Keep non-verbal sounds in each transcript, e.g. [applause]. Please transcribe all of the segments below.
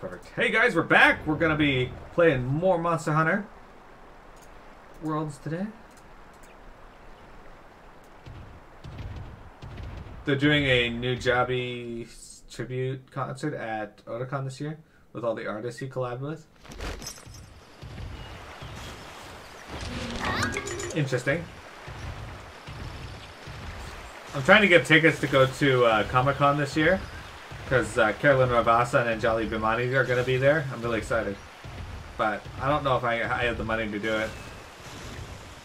Perfect. Hey guys, we're back. We're gonna be playing more Monster Hunter Worlds today. They're doing a new Nujabes tribute concert at Otakon this year with all the artists he collabed with. Interesting. I'm trying to get tickets to go to uh, Comic Con this year because uh, Carolina Ravassa and Anjali Bhimani are going to be there. I'm really excited. But I don't know if I, I have the money to do it.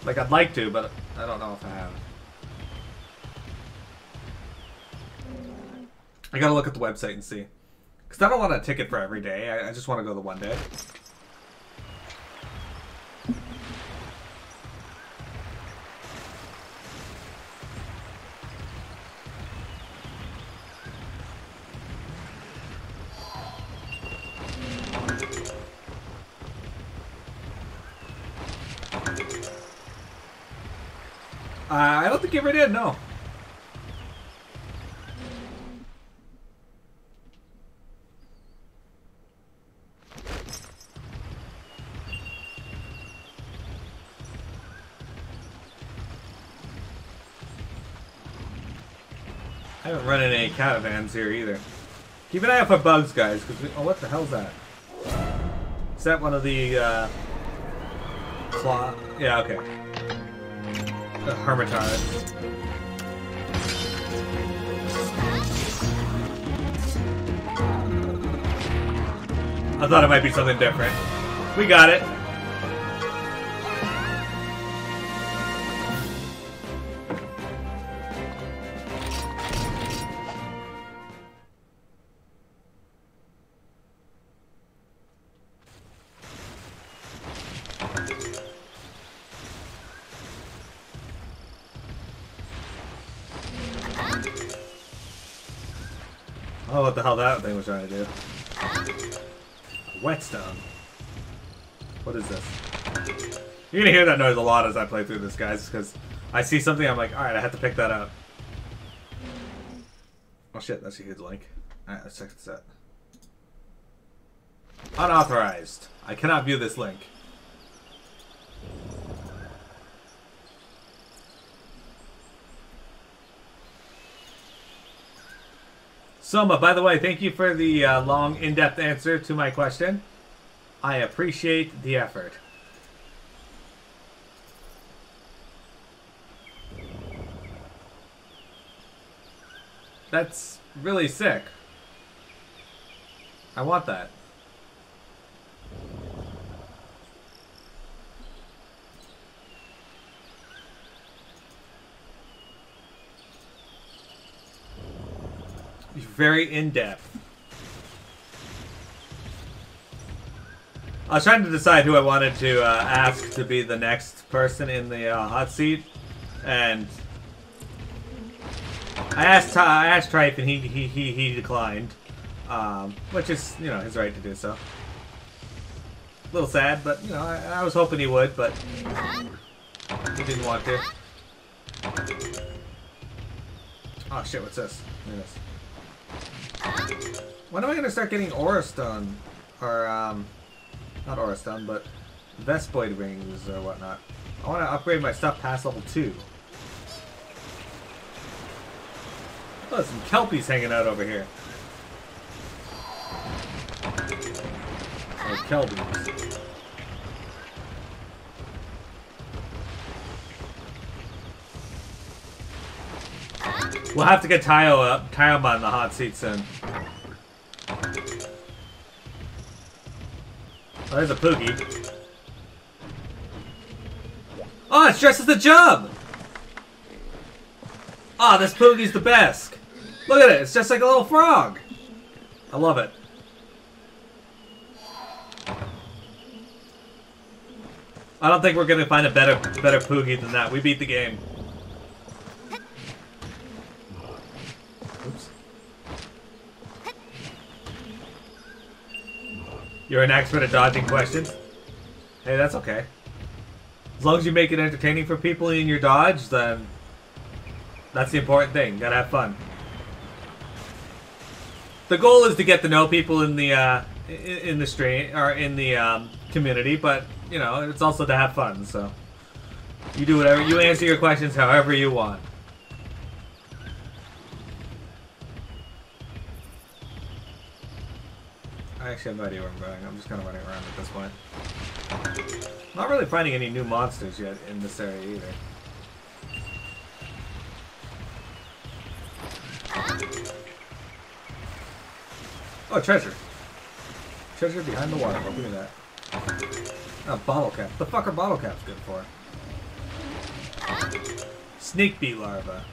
Like, I'd like to, but I don't know if I have. I gotta look at the website and see. Because I don't want a ticket for every day. I, I just want to go the one day. Ever did, no. I haven't run into any caravans here either. Keep an eye out for bugs, guys. Cause we, oh, what the hell's that? Is that one of the uh, claw? Yeah, okay. The Hermitage. I thought it might be something different. We got it. You're gonna hear that noise a lot as I play through this, guys, because I see something, I'm like, alright, I have to pick that up. Oh shit, that's a huge link. Alright, let's check this out. Unauthorized. I cannot view this link. Soma, by the way, thank you for the uh, long, in-depth answer to my question. I appreciate the effort. That's really sick. I want that. Very in-depth. I was trying to decide who I wanted to uh, ask to be the next person in the uh, hot seat, and I asked I asked Tripe, and he he he, he declined, um, which is you know his right to do so. A little sad, but you know I, I was hoping he would, but he didn't want to. Oh shit! What's this? This. When am I gonna start getting Aura Stone? Or, um, not Aura Stone, but Vespoid rings or whatnot. I wanna upgrade my stuff past level 2. Oh, some Kelpies hanging out over here. Or Kelbies. We'll have to get Tayo up, Tayoma in the hot seat soon. Oh, there's a Poogie. Oh, it's dressed as a job! Ah, oh, this Poogie's the best! Look at it, it's just like a little frog! I love it. I don't think we're gonna find a better better Poogie than that. We beat the game. Oops. You're an expert at dodging questions? Hey, that's okay. As long as you make it entertaining for people in your dodge, then that's the important thing. You gotta have fun. The goal is to get to know people in the uh, in, the stream or in the um, community, but you know it's also to have fun. So you do whatever you answer your questions however you want. I actually have no idea where I'm going. I'm just kind of running around at this point. Not really finding any new monsters yet in this area either. Oh, treasure. Treasure behind the water. Give me that. Oh, bottle cap. The fuck are bottle caps good for? Snake bee larva.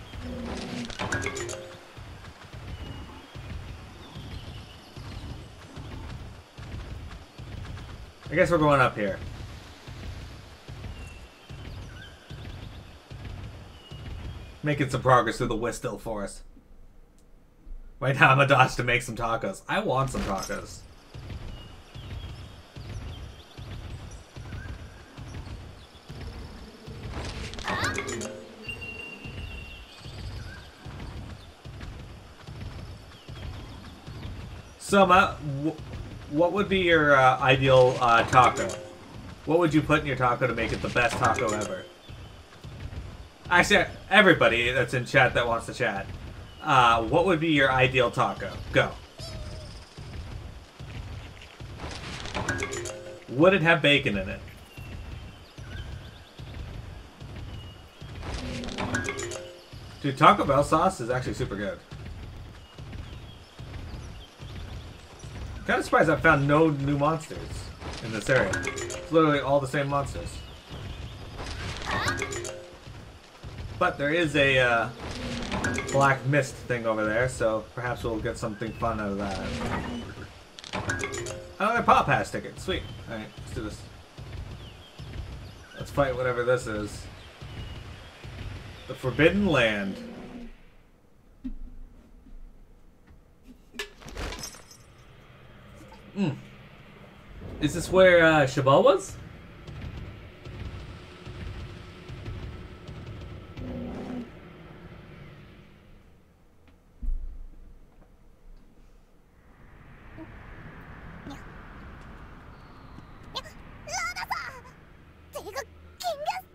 I guess we're going up here. Making some progress through the Wistil Forest. Right now I'm to make some tacos. I want some tacos. Soma, what would be your uh, ideal uh, taco? What would you put in your taco to make it the best taco ever? Actually, everybody that's in chat that wants to chat, uh, what would be your ideal taco? Go. Would it have bacon in it? Dude, Taco Bell sauce is actually super good. Kind of surprised I found no new monsters in this area. It's literally all the same monsters. But there is a uh, black mist thing over there, so perhaps we'll get something fun out of that. Another Pop Pass ticket. Sweet. Alright, let's do this. Let's fight whatever this is. The Forbidden Land. Mm. Is this where uh, Shabal was?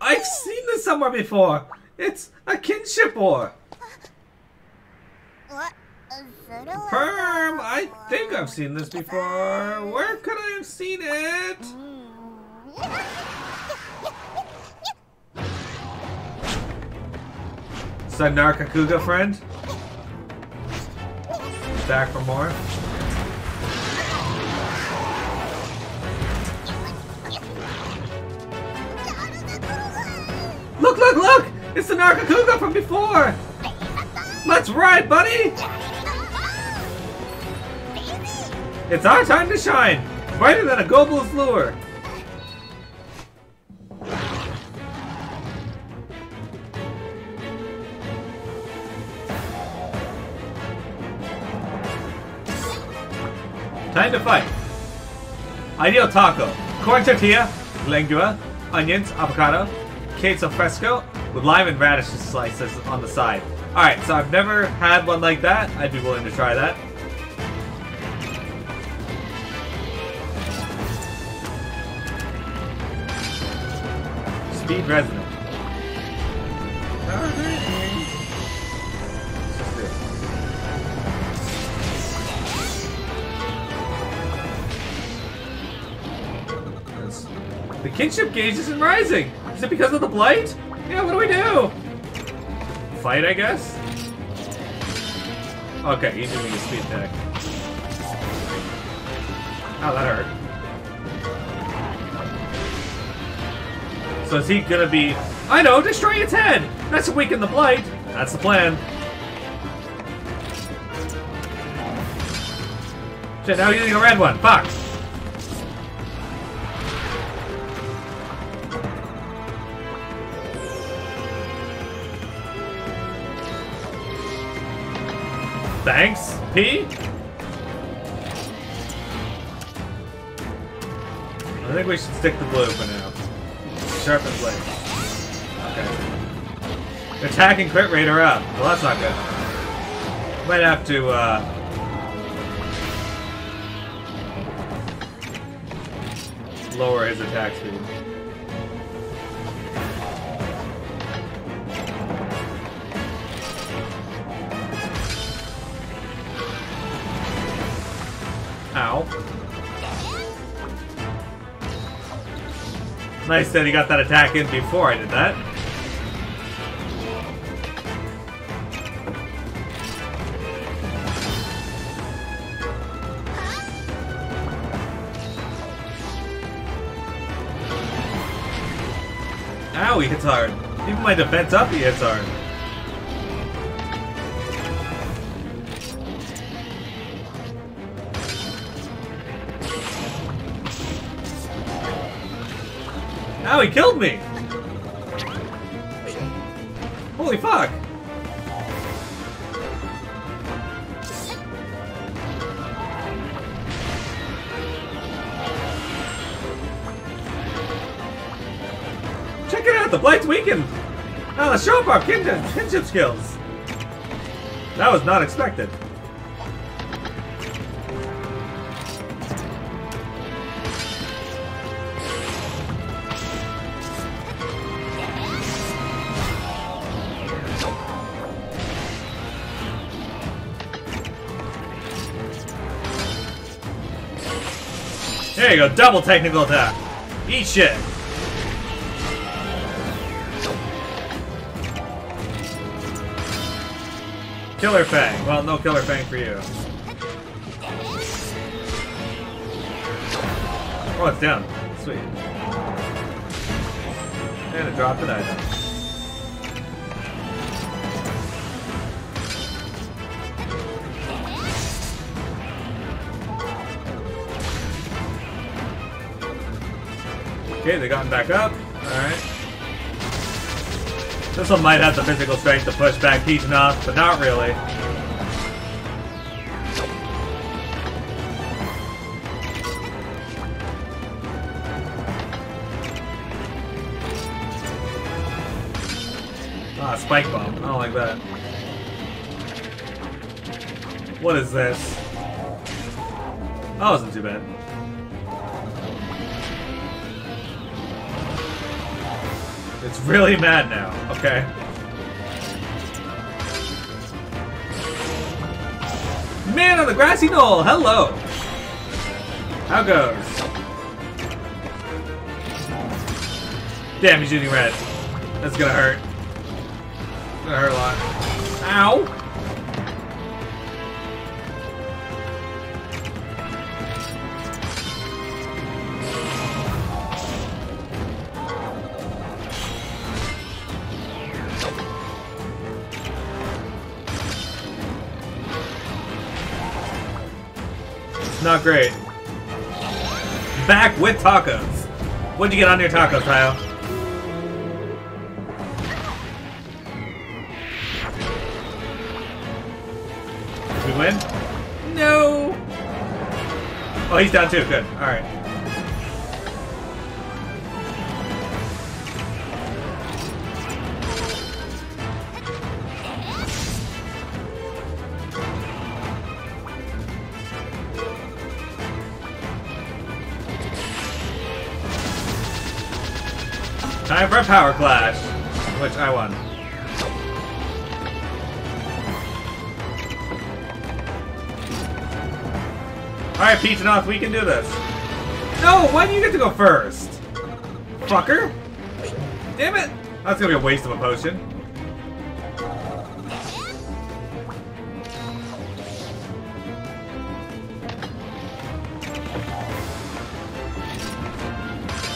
I've seen this somewhere before. It's a kinship ore. Perm, I think I've seen this before. Where could I have seen it? Is that Nargacuga friend? Back for more. Look, look, look! It's the Nargacuga from before! Let's ride, buddy! It's our time to shine! Brighter than a Gobul's lure! Time to fight! Ideal taco. Corn tortilla, lengua, onions, avocado, queso fresco, with lime and radish slices on the side. Alright, so I've never had one like that. I'd be willing to try that. Speed resonant. The kinship gauge isn't rising! Is it because of the blight? Yeah, what do we do? Fight, I guess? Okay, he's doing a speed attack. Oh, ah, that hurt. So is he gonna be... I know, destroy its head! That's to weaken the blight! That's the plan. Shit, now he's using a red one. Fuck! Thanks, P. I think we should stick to blue for now. Sharpen blade. Okay. Attack and crit rate are up. Well, that's not good. Might have to, uh... lower his attack speed. Nice that he got that attack in before I did that. Ow, he hits hard. Even my defense up, he hits hard. Ow, he killed me! Holy fuck! Check it out, the blight's weakened! Now let's show up our kinship skills! That was not expected. There you go, double technical attack. Eat shit. Killer Fang. Well, no Killer Fang for you. Oh, it's down. Sweet. And it dropped an item. Okay, they gotten back up. Alright. This one might have the physical strength to push back Peach enough, but not really. Ah, spike bomb. I don't like that. What is this? That wasn't too bad. It's really mad now. Okay. Man on the grassy knoll! Hello! How goes? Damn, he's shooting red. That's gonna hurt. It's gonna hurt a lot. Ow! Not great. Back with tacos. What'd you get on your tacos, Kyle? Did we win? No! Oh, he's down too. Good. Alright. Time for a power clash, which I won. Alright, Peach and off, we can do this. No, why do you get to go first? Fucker! Damn it! That's gonna be a waste of a potion.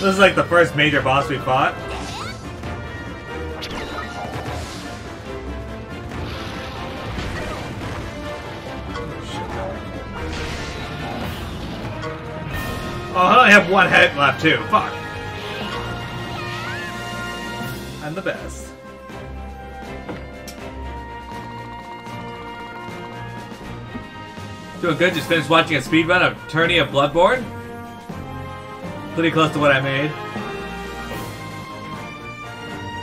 This is like the first major boss we fought. Oh, I only have one head left too. Fuck. I'm the best. Doing good. Just finished watching a speedrun of Tourney of Bloodborne. Pretty close to what I made.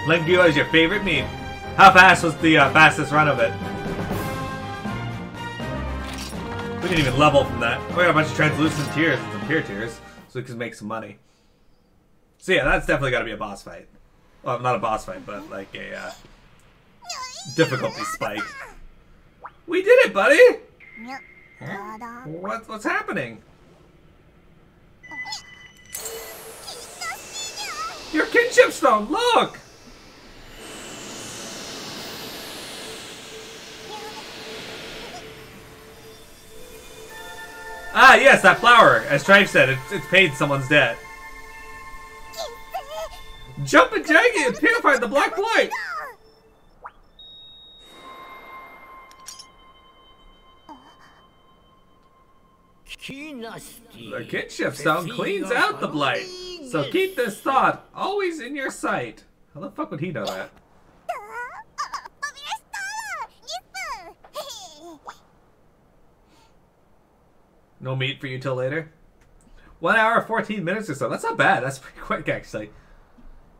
Link Lingua is your favorite meme. How fast was the uh, fastest run of it? We didn't even level from that. We got a bunch of translucent tears and some pure tears, so we can make some money. So yeah, that's definitely got to be a boss fight. Well, not a boss fight, but like a uh, difficulty spike. We did it, buddy! What, what's happening? Your kinship stone, look! Ah, yes, that flower. As Strife said, it's, it's paid someone's debt. Jumping Jaggi and purified the Black Blight! The kinship stone cleans out the blight. So keep this thought always in your sight. How the fuck would he know that? No meat for you till later? One hour, 14 minutes or so. That's not bad. That's pretty quick, actually.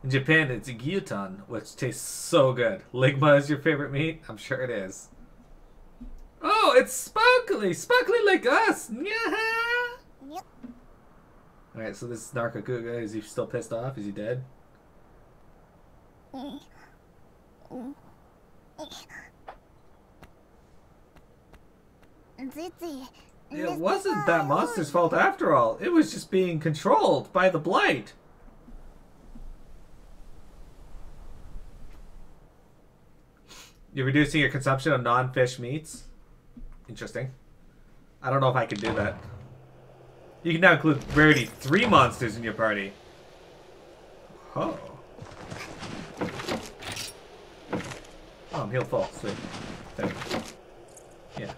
In Japan, it's gyutan, which tastes so good. Ligma is your favorite meat? I'm sure it is. Oh, it's sparkly! Sparkly like us! Yep. Alright, so this is Nargacuga. Is he still pissed off? Is he dead? It wasn't that monster's fault after all. It was just being controlled by the blight. You're reducing your consumption of non-fish meats? Interesting. I don't know if I can do that. You can now include rarity three monsters in your party. Oh. Oh, I'm healed full. Sweet. You. Yeah.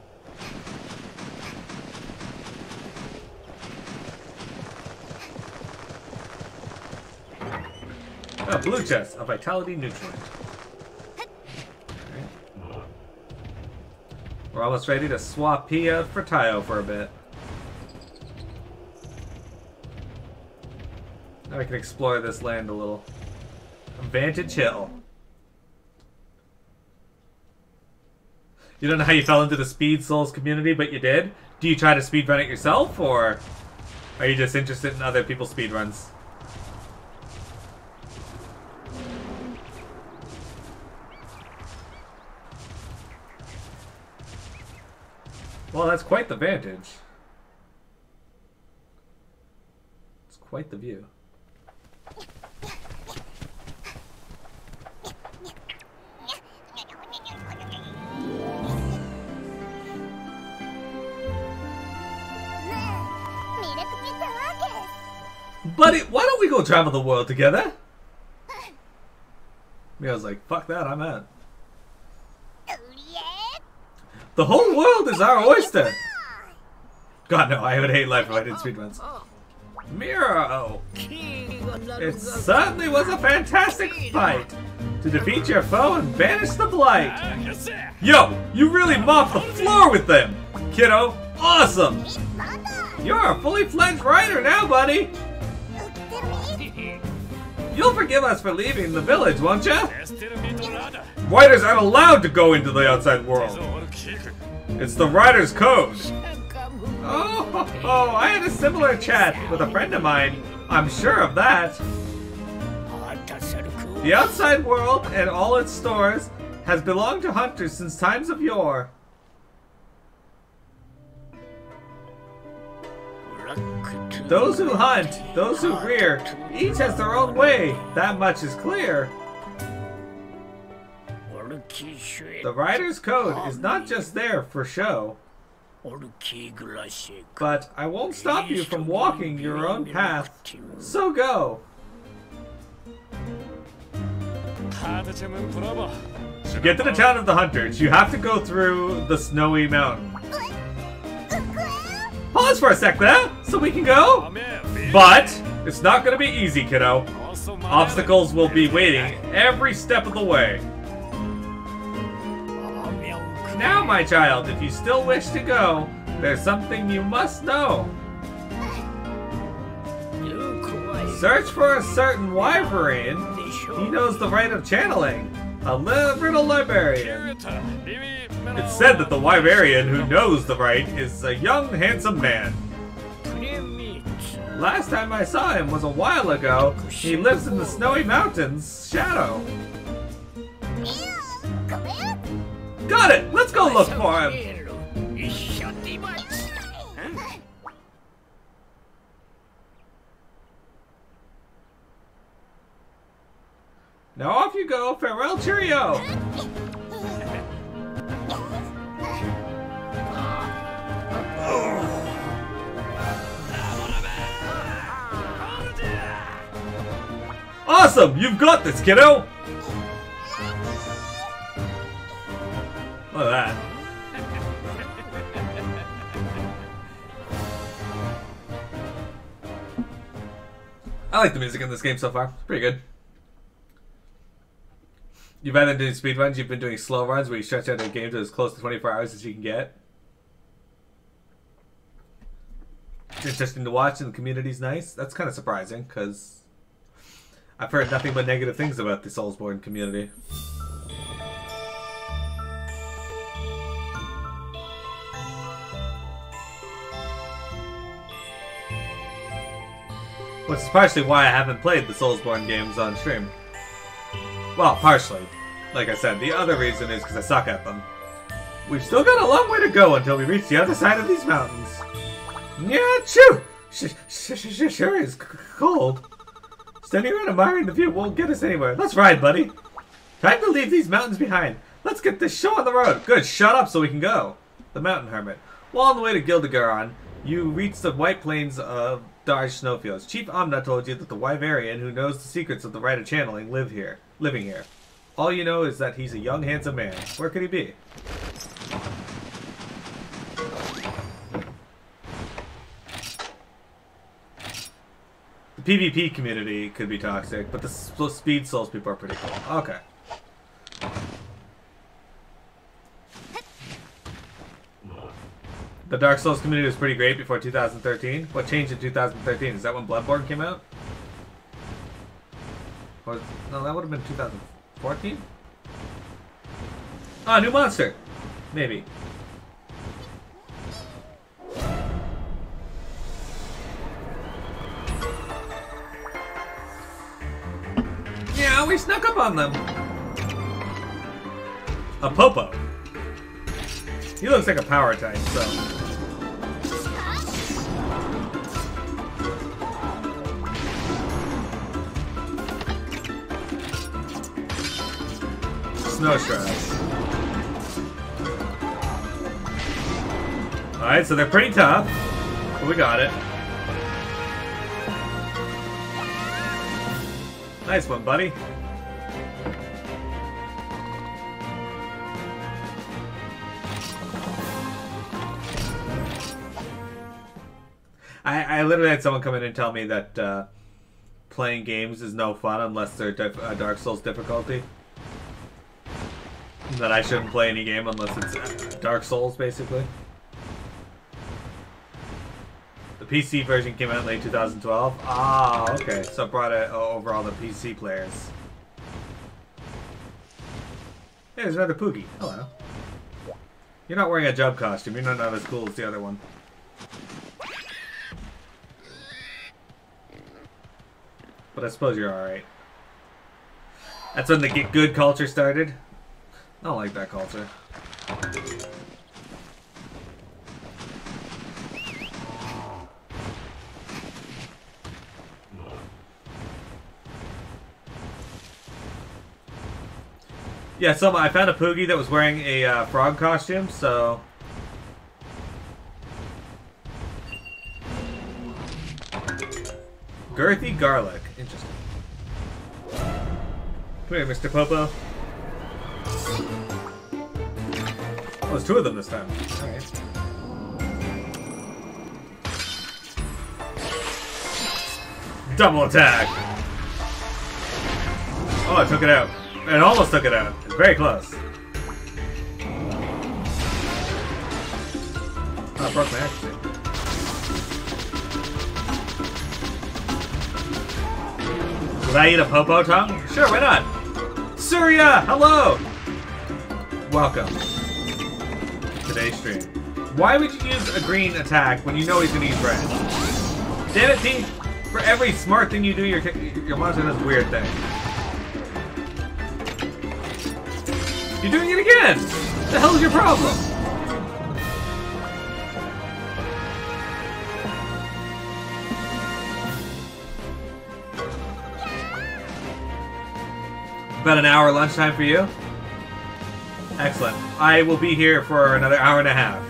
Oh, blue chest, a vitality nutrient. We're almost ready to swap P out for Tayo for a bit. Now I can explore this land a little. Vantage Hill. You don't know how you fell into the Speed Souls community, but you did? Do you try to speedrun it yourself, or are you just interested in other people's speedruns? Well, that's quite the vantage. It's quite the view. Go travel the world together? I was like, fuck that, I'm out. The whole world is our oyster! God, no, I would hate life if I did speedruns. Miro! It certainly was a fantastic fight! To defeat your foe and banish the blight! Yo, you really mopped the floor with them! Kiddo, awesome! You're a fully fledged rider now, buddy! You'll forgive us for leaving the village, won't you? Riders aren't allowed to go into the outside world. It's the Rider's code. Oh, oh, I had a similar chat with a friend of mine. I'm sure of that. The outside world and all its stores has belonged to hunters since times of yore. Those who hunt, those who rear, each has their own way. That much is clear. The rider's code is not just there for show. But I won't stop you from walking your own path. So go. To get to the town of the hunters, you have to go through the snowy mountain. Pause for a sec there, so we can go. But it's not going to be easy, kiddo. Obstacles will be waiting every step of the way. Now, my child, if you still wish to go, there's something you must know. Search for a certain wyverian. He knows the rite of channeling. A little librarian. It's said that the wyverian who knows the rite is a young, handsome man. Last time I saw him was a while ago. He lives in the snowy mountains. Shadow. Got it! Let's go look for him! Now off you go! Farewell, cheerio! Awesome! You've got this, kiddo! Look at that. I like the music in this game so far. It's pretty good. You've been doing speed runs, you've been doing slow runs where you stretch out a game to as close to 24 hours as you can get. It's interesting to watch and the community's nice. That's kind of surprising because I've heard nothing but negative things about the Soulsborne community. Which is partially why I haven't played the Soulsborne games on stream. Well, partially. Like I said, the other reason is because I suck at them. We've still got a long way to go until we reach the other side of these mountains. Yeah, choo! Sure is cold. Standing around admiring the view won't get us anywhere. Let's ride, buddy. Time to leave these mountains behind. Let's get this show on the road. Good, shut up so we can go. The Mountain Hermit. While on the way to Gildegaran, you reach the White Plains of Darj Snowfields. Chief Omna told you that the Wyverian who knows the secrets of the Rite of Channeling live here, living here. All you know is that he's a young, handsome man. Where could he be? The PvP community could be toxic, but the Speed Souls people are pretty cool. Okay. The Dark Souls community was pretty great before 2013. What changed in 2013? Is that when Bloodborne came out? Or, no, that would have been 2014? Ah, new monster! Maybe. We snuck up on them. A Popo. He looks like a power type, so... Snow. Alright, so they're pretty tough, we got it. Nice one, buddy. I, I literally had someone come in and tell me that uh, playing games is no fun unless they're uh, Dark Souls difficulty that I shouldn't play any game unless it's Dark Souls, basically. PC version came out in late 2012. Ah, okay. So it brought it over all the PC players. Hey, there's another Poogie. Hello. You're not wearing a job costume. You're not, not as cool as the other one. But I suppose you're alright. That's when the get good culture started. I don't like that culture. Yeah, so I found a Poogie that was wearing a uh, frog costume, so... Girthy Garlic. Interesting. Come here, Mr. Popo. Oh, there's two of them this time. Alright. Double attack! Oh, I took it out. It almost took it out. It's very close. Oh, I broke my axe. Would I eat a popo tongue? Sure, why not? Surya, hello! Welcome. Today's stream. Why would you use a green attack when you know he's gonna use red? Damn it! For every smart thing you do, your your monster does weird thing. You're doing it again! What the hell is your problem? About an hour lunchtime for you? Excellent. I will be here for another hour and a half.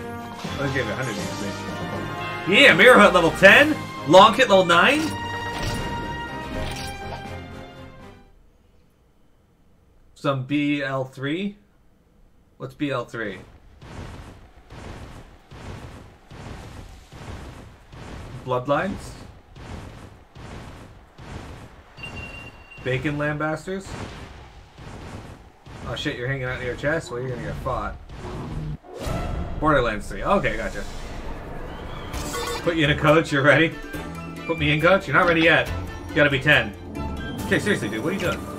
Let's give it 100 Yeah, Mirror Hut level 10. Long Kit level 9. Some BL3. What's BL3? Bloodlines? Bacon Lambasters? Oh shit, you're hanging out near your chest? Well, you're gonna get fought. Borderlands 3. Okay, gotcha. Put you in a coach, you're ready? Put me in coach? You're not ready yet. You gotta be 10. Okay, seriously, dude, what are you doing?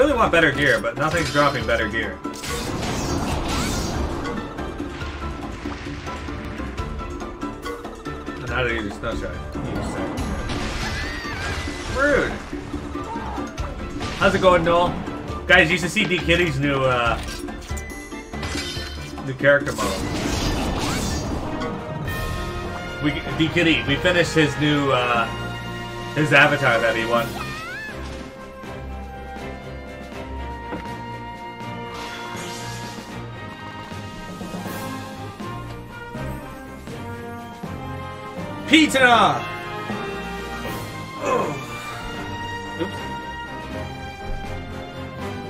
Really want better gear, but nothing's dropping better gear. How to use your snow. Rude. How's it going, Noel? Guys, you should see D Kitty's new uh new character model. We D Kitty, we finished his new uh his avatar that he won. Oops.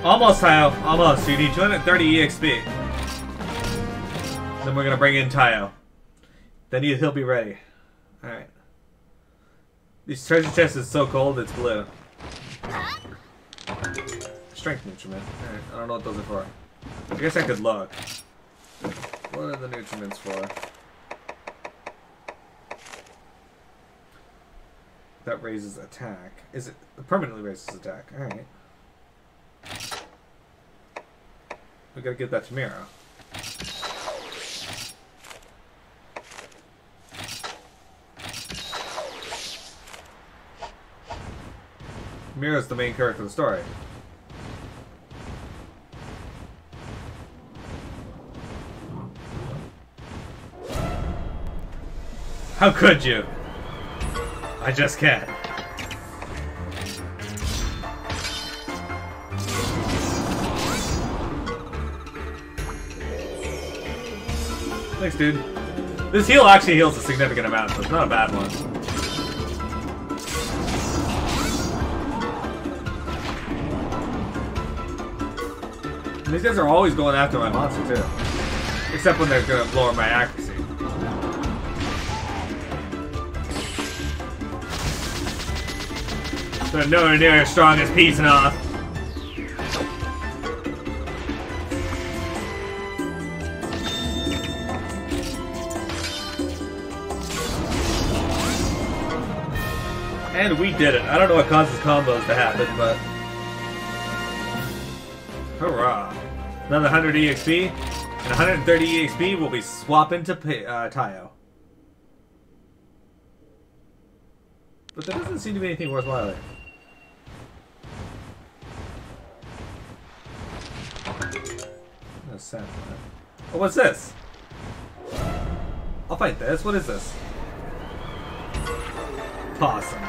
Almost, Tayo. Almost. You need 230 EXP. Then we're gonna bring in Tayo. Then he'll be ready. Alright. This treasure chest is so cold, it's blue. Strength nutriment. Alright, I don't know what those are for. I guess I could look. What are the nutriments for? That raises attack. Is it permanently raises attack? Alright. We gotta give that to Mira. Mira's the main character of the story. How could you? I just can't. Thanks, dude. This heal actually heals a significant amount, so it's not a bad one. these guys are always going after my monster, too. Except when they're gonna lower my accuracy. But nowhere near as strong as enough. And we did it. I don't know what causes combos to happen, but... Hurrah. Another 100 EXP, and 130 EXP will be swapping to uh, Tayo. But there doesn't seem to be anything worthwhile Oh, what's this? I'll fight this. What is this? Possum.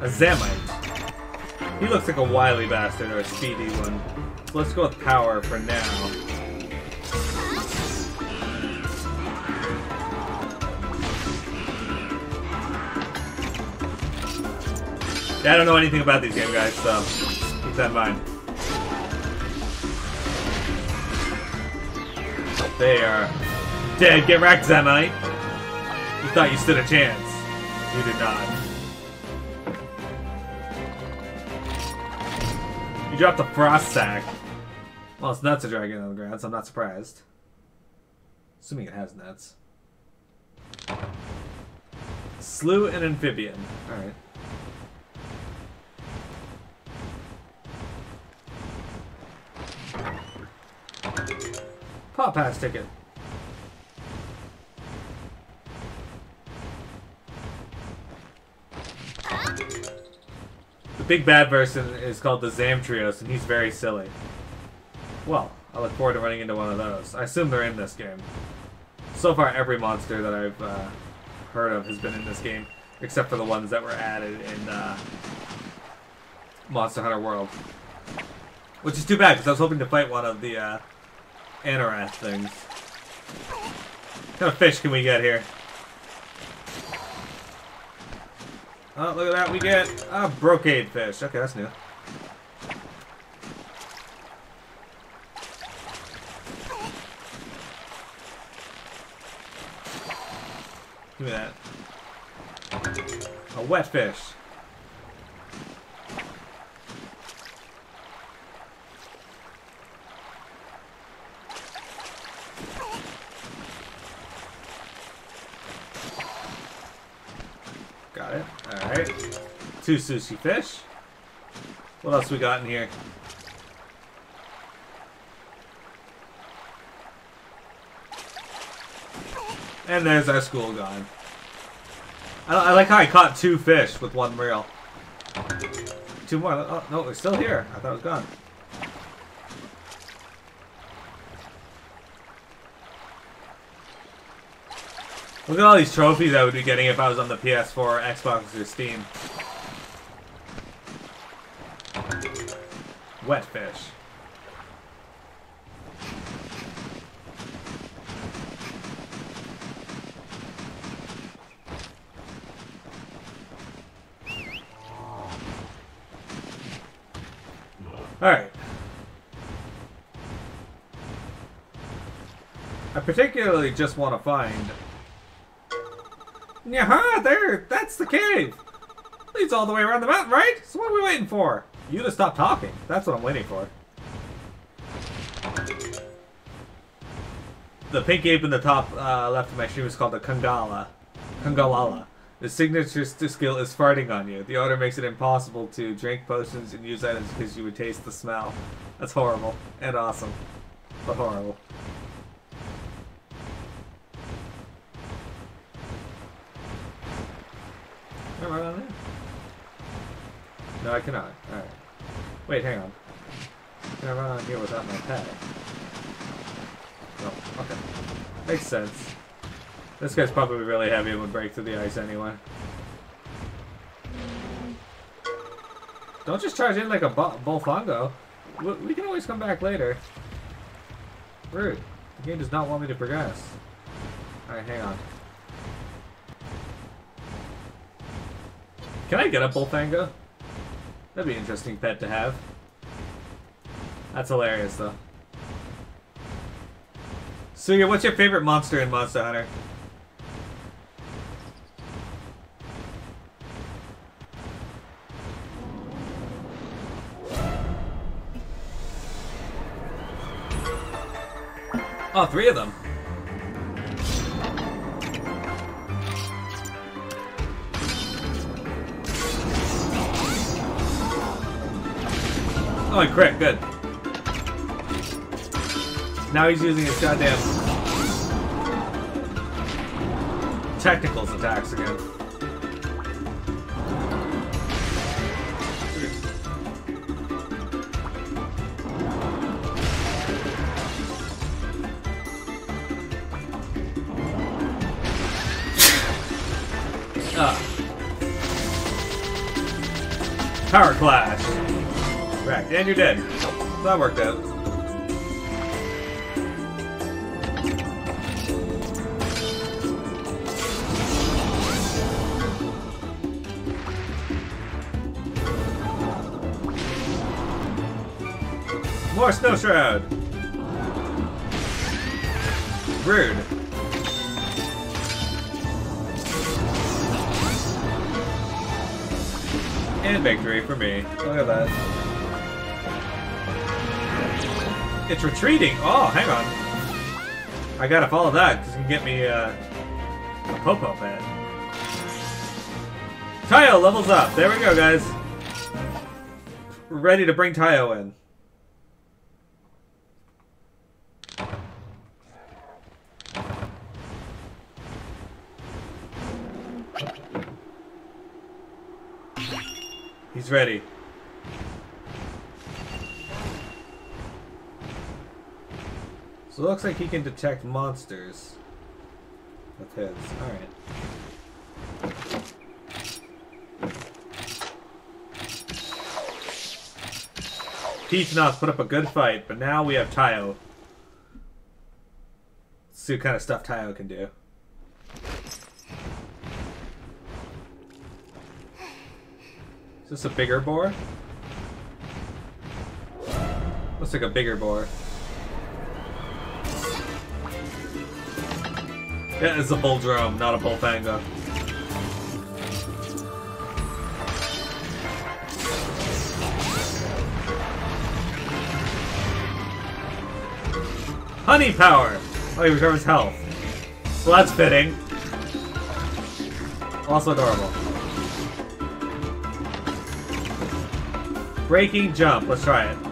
A Zamite. He looks like a wily bastard or a speedy one. So let's go with power for now. Yeah, I don't know anything about these game guys, so keep that in mind. They are dead. Get wrecked, Zamite. You thought you stood a chance. You did not. You dropped a frost sack. Well, it's nuts a dragon on the ground, so I'm not surprised. Assuming it has nuts. Slew an amphibian. Alright. Pop pass ticket. The big bad person is called the Zamtrios, and he's very silly. Well, I look forward to running into one of those. I assume they're in this game. So far, every monster that I've uh, heard of has been in this game, except for the ones that were added in uh, Monster Hunter World. Which is too bad, because I was hoping to fight one of the uh, Things. What kind of fish can we get here? Oh, look at that, we get a brocade fish. Okay, that's new. Give me that. A wet fish. Got it. Alright. Two sushi fish. What else we got in here? And there's our school gone. I, I like how I caught two fish with one reel. Two more. Oh, no, it's still here. I thought it was gone. Look at all these trophies I would be getting if I was on the PS4 or Xbox or Steam. Wet fish. Alright. I particularly just want to find... Yeah, there! That's the cave! Leads all the way around the mountain, right? So what are we waiting for? You to stop talking. That's what I'm waiting for. The pink ape in the top uh, left of my stream is called the Kangala. Congalala. The signature skill is farting on you. The odor makes it impossible to drink potions and use items because you would taste the smell. That's horrible. And awesome. But horrible. No, I cannot. Alright. Wait, hang on. Can I run on here without my pet? No. Okay. Makes sense. This guy's probably really heavy and would break through the ice anyway. Don't just charge in like a Bullfango. We can always come back later. Rude. The game does not want me to progress. Alright, hang on. Can I get a Bullfango? That'd be an interesting pet to have. That's hilarious, though. Suya, what's your favorite monster in Monster Hunter? Oh, three of them. Oh, crit, good. Now he's using his goddamn technicals attacks again. And you're dead. That worked out. More Snow Shroud! Rude. And victory for me. Look at that. It's retreating. Oh, hang on. I gotta follow that because it can get me uh, a Popo pad. Tayo levels up. There we go, guys. We're ready to bring Tayo in. He's ready. It looks like he can detect monsters with his. Alright. Peach Knots put up a good fight, but now we have Tayo. Let's see what kind of stuff Tayo can do. Is this a bigger boar? Looks like a bigger boar. Yeah, it's a Bulldrome, not a Bullfango. Honey power! Oh, he recovers health. Well, that's fitting. Also adorable. Breaking jump. Let's try it.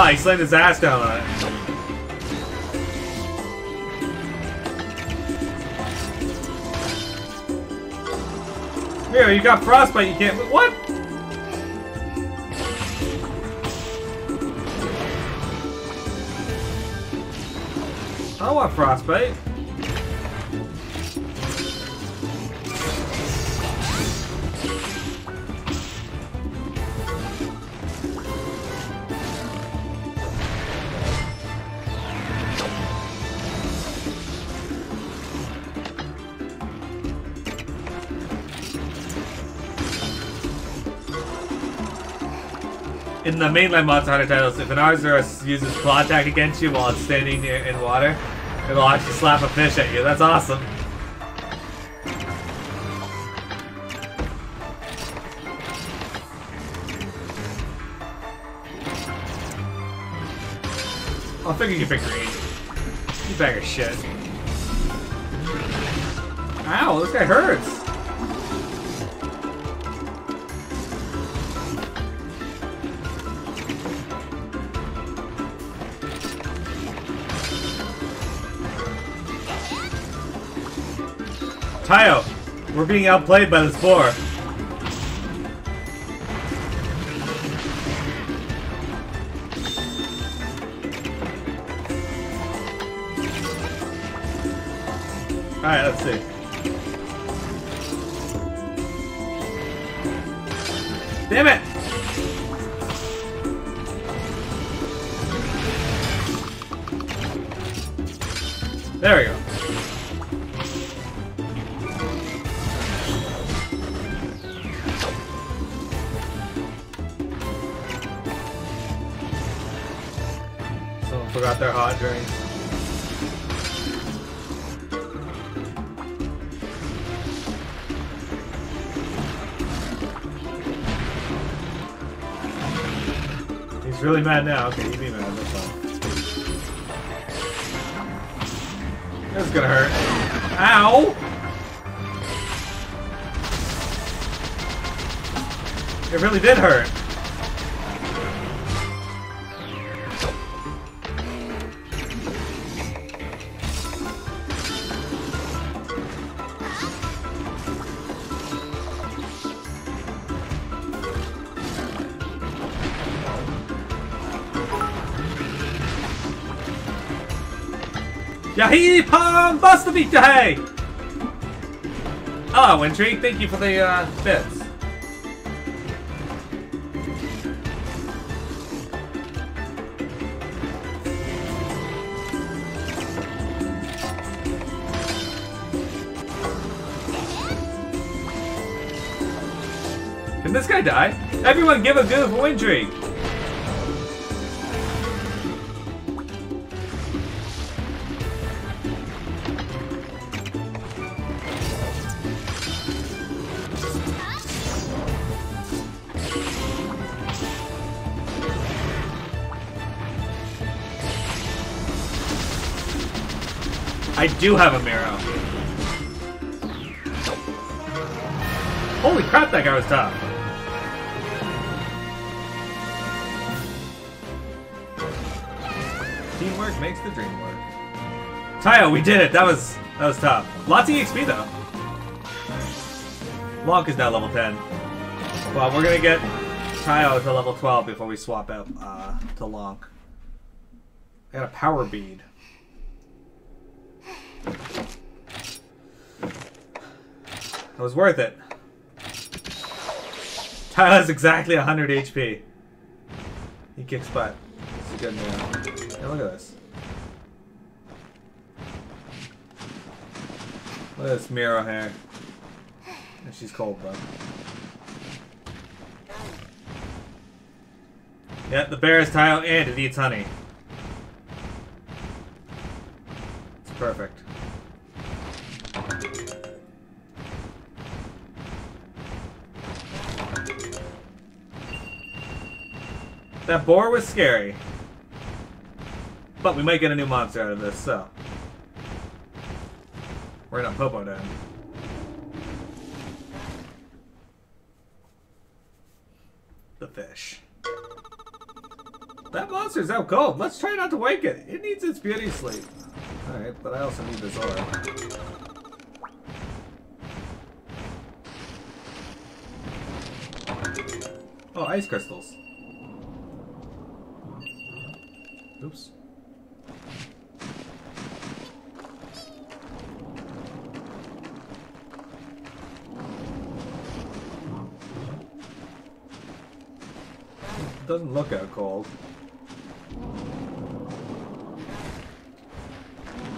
Ah, oh, he slammed his ass down on it. Here, you got frostbite, you can't- What? I don't want frostbite. In the mainline Monster Hunter titles, if an Arzuros uses claw attack against you while it's standing in water, it'll actually slap a fish at you. That's awesome. Oh, I'll figure you pick green. You bag of shit. Ow, this guy hurts. Tayo, we're being outplayed by this boar. Alright, let's see. Damn it! There we go. Really mad now. Okay, you be mad. That's fine. This is gonna hurt. Ow! It really did hurt. Yahee Palm! Hello, Intrigue. Thank you for the uh, bits. Can this guy die? Everyone give a good for Intrigue! I do have a Miro. Holy crap, that guy was tough. Teamwork makes the dream work. Tayo, we did it. That was that was tough. Lots of EXP though. Lonk is now level 10. Well, we're gonna get Tayo to level 12 before we swap out uh, to Lonk. I got a power bead. It was worth it. Tayo has exactly 100 HP. He kicks butt. It's a good man. Hey, look at this. Look at this Miro hair. And she's cold though. Yeah, the bear is Tayo and it eats honey. It's perfect. That boar was scary. But we might get a new monster out of this, so. We're in a Popo Den. The fish. That monster's out cold. Let's try not to wake it. It needs its beauty sleep. Alright, but I also need this ore. Oh, ice crystals. Oops. Doesn't look out cold.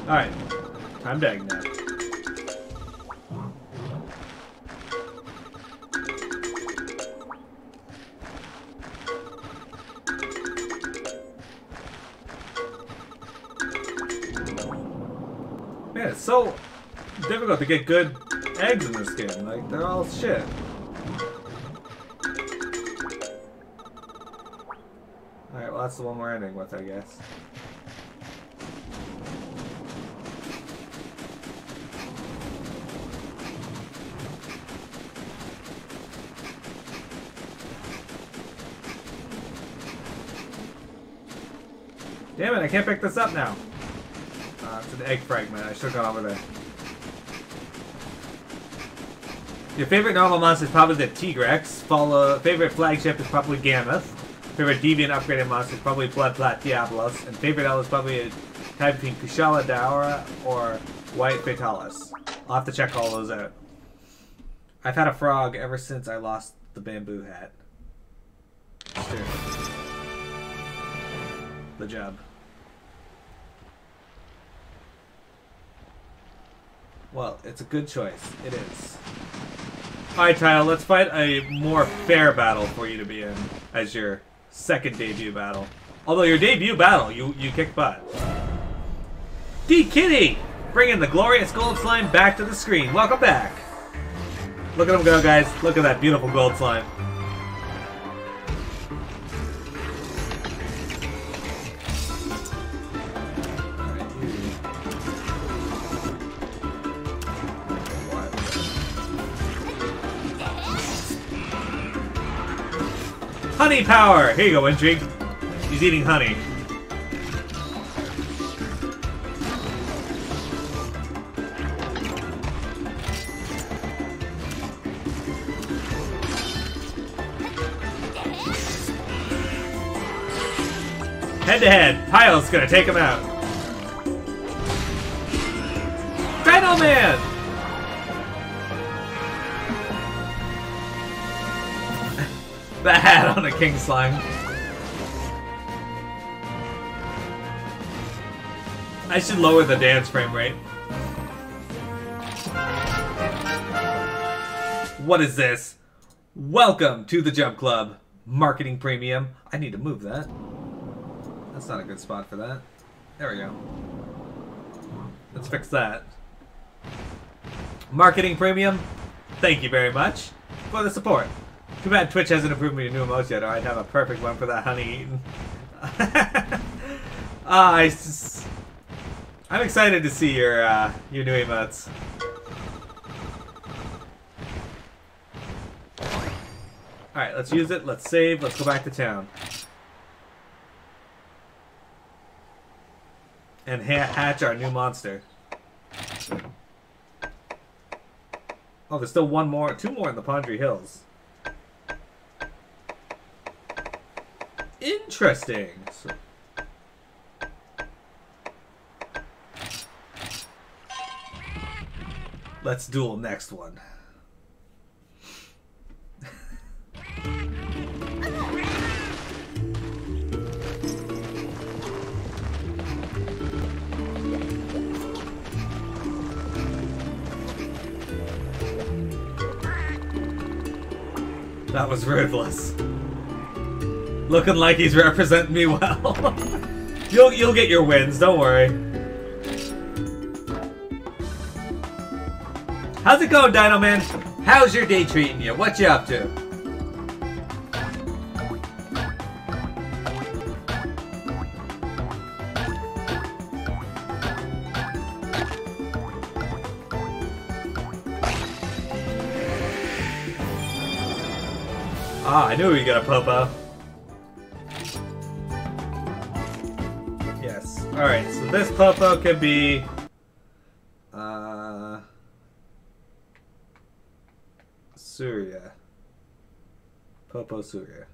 Alright. Time to egg to get good eggs in this game. Like, they're all shit. Alright, well that's the one we're ending with, I guess. Damn it, I can't pick this up now. Uh, it's an egg fragment. I should have gone over there. Your favorite normal monster is probably the Tigrex. Follow favorite flagship is probably Gammoth. Favorite deviant upgraded monster is probably Bloodbath Diablos. And favorite L is probably a type between Kushala Daora or White Fatalis. I'll have to check all those out. I've had a frog ever since I lost the bamboo hat. Sure. The job. Well, it's a good choice. It is. Alright, Tile, let's fight a more fair battle for you to be in as your second debut battle. Although your debut battle, you, you kicked butt. D Kitty! Bringing the glorious gold slime back to the screen. Welcome back. Look at him go, guys. Look at that beautiful gold slime. Honey power! Here you go, Intrigue. He's eating honey. Head to head, Pyle's gonna take him out. Dino Man! [laughs] the hat on the king slime. I should lower the dance frame rate. What is this? Welcome to the Jump Club. Marketing Premium. I need to move that. That's not a good spot for that. There we go. Let's fix that. Marketing Premium. Thank you very much for the support. Too bad Twitch hasn't approved me a new emote yet, or I'd have a perfect one for that honey eaten. [laughs] ah, I, I'm excited to see your uh, your new emotes. Alright, let's use it. Let's save. Let's go back to town. And ha hatch our new monster. Oh, there's still one more, two more in the Pondry Hills. Interesting. So Let's duel next one. That was ruthless. Looking like he's representing me well. [laughs] you'll you'll get your wins, don't worry. How's it going, Dino Man? How's your day treating you? What you up to? Ah, I knew we got a Popo. Yes. Popo could be... Uh... Surya. Popo Surya.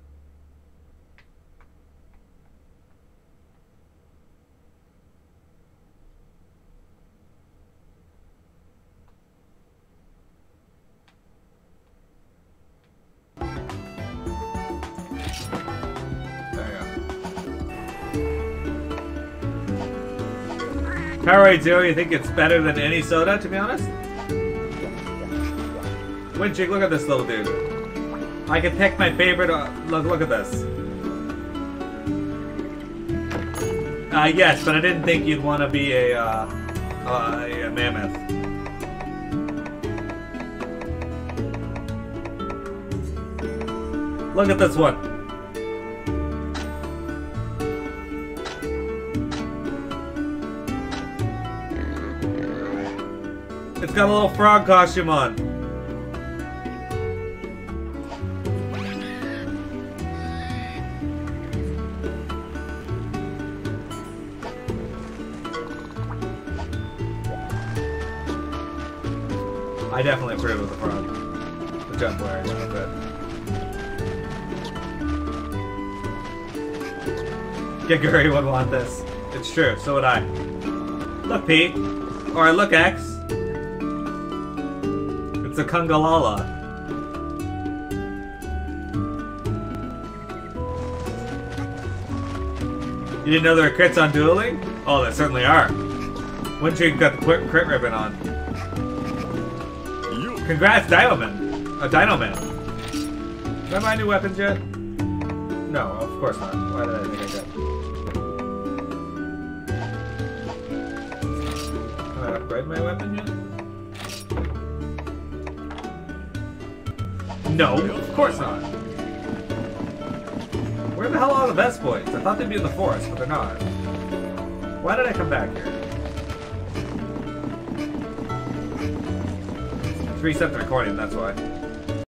Powerade Zero, you think it's better than any soda, to be honest? Winchig, look at this little dude. I can pick my favorite. Uh, look, look at this. Uh, yes, but I didn't think you'd want to be a, uh, uh, a mammoth. Look at this one. Got a little frog costume on. I definitely approve of the frog. The jump wearing outfit. Gaguri would want this. It's true, so would I. Look, Pete. Or I look, X. It's a Congalala. You didn't know there were crits on dueling? Oh, there certainly are. You got the crit, crit ribbon on? Congrats, Dinoman! A Dinoman. Did I buy new weapons yet? No, of course not. Why did I think I did? Can I upgrade my weapon yet? No, of course not. Where the hell are the best boys? I thought they'd be in the forest, but they're not. Why did I come back here? It's Reset the recording, that's why.